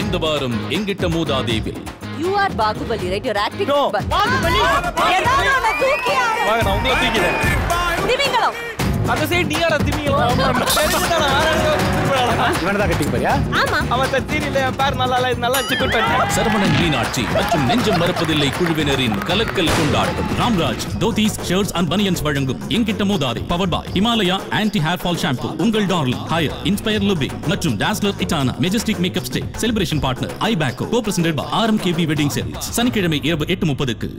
இந்த வாரம் எங்கிட்ட மூதாதேவில். You are Baahubali right your acting No. ஏதாவது ஒண்ணு தூக்கி ஆகணும். வாங்க நான் உங்களை தூக்கிறேன் திமிங்கலம். அந்த சைடு நீயாடா திமிங்கலாம்? இவனதான் கட்டிக்க போறியா? ஆமா. அவன் சீரியல என் பேர் நல்லா இல்ல இது நல்லா சிக்கன் பண்ணேன் சரவணன் மீனாட்சி மற்றும் நெஞ்சம் மறப்பதில்லை குழுவினரின் கலக்கல் கொண்டாட்டம். Ramraj dhotis shirts and banians வழங்கும் எங்கிட்ட மூதாதை power boy Himalaya anti hair fall shampoo உங்கள் டார்லிங் ஹயர் இன்ஸ்பயர் லுபி மற்றும் டாஸ்லர் இட்டானா majestic makeup stay celebration partner ஐ பேக்கோ கோ presented by R M KV wedding sales சனிக்கிழமை இரவு எட்டு முப்பதுக்கு.